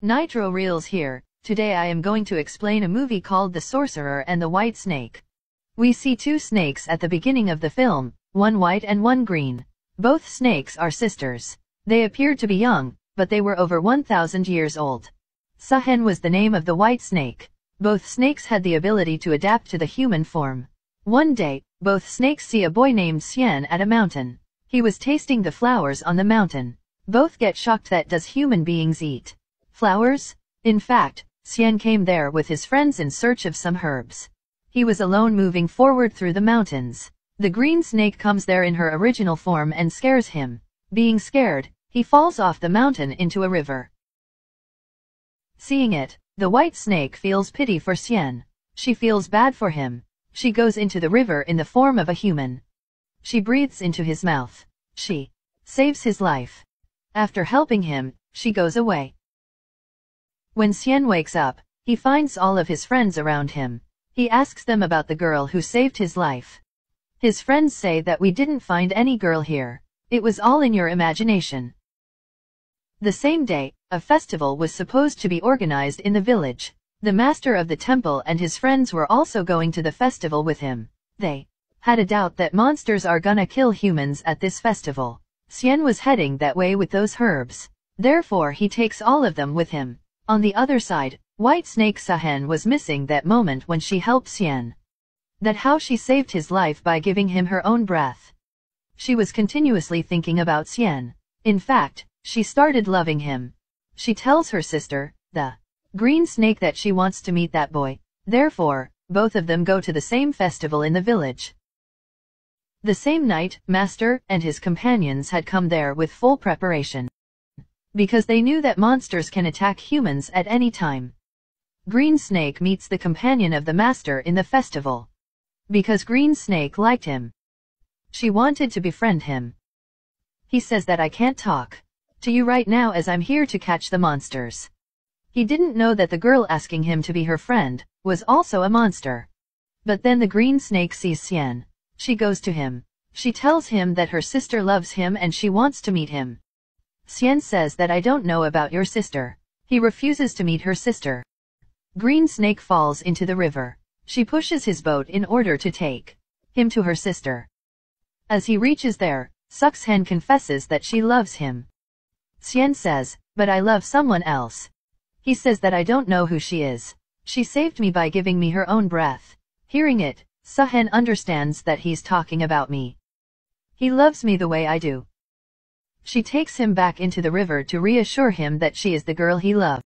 Nitro Reels here. Today I am going to explain a movie called The Sorcerer and the White Snake. We see two snakes at the beginning of the film, one white and one green. Both snakes are sisters. They appeared to be young, but they were over 1,000 years old. Sahen was the name of the white snake. Both snakes had the ability to adapt to the human form. One day, both snakes see a boy named Xian at a mountain. He was tasting the flowers on the mountain. Both get shocked that does human beings eat Flowers? In fact, Xian came there with his friends in search of some herbs. He was alone moving forward through the mountains. The green snake comes there in her original form and scares him. Being scared, he falls off the mountain into a river. Seeing it, the white snake feels pity for Xian. She feels bad for him. She goes into the river in the form of a human. She breathes into his mouth. She saves his life. After helping him, she goes away. When Xian wakes up, he finds all of his friends around him. He asks them about the girl who saved his life. His friends say that we didn't find any girl here. It was all in your imagination. The same day, a festival was supposed to be organized in the village. The master of the temple and his friends were also going to the festival with him. They had a doubt that monsters are gonna kill humans at this festival. Xian was heading that way with those herbs. Therefore he takes all of them with him. On the other side, White Snake Sahen was missing that moment when she helped Xian. That how she saved his life by giving him her own breath. She was continuously thinking about Xian. In fact, she started loving him. She tells her sister, the green snake that she wants to meet that boy. Therefore, both of them go to the same festival in the village. The same night, Master and his companions had come there with full preparation because they knew that monsters can attack humans at any time. Green Snake meets the companion of the master in the festival. Because Green Snake liked him. She wanted to befriend him. He says that I can't talk to you right now as I'm here to catch the monsters. He didn't know that the girl asking him to be her friend was also a monster. But then the green snake sees Xian. She goes to him. She tells him that her sister loves him and she wants to meet him. Xian says that I don't know about your sister. He refuses to meet her sister. Green Snake falls into the river. She pushes his boat in order to take him to her sister. As he reaches there, Suzhen confesses that she loves him. Xian says, but I love someone else. He says that I don't know who she is. She saved me by giving me her own breath. Hearing it, Suhen understands that he's talking about me. He loves me the way I do. She takes him back into the river to reassure him that she is the girl he loves.